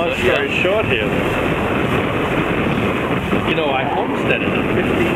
long story very short here, you know, I homesteaded 50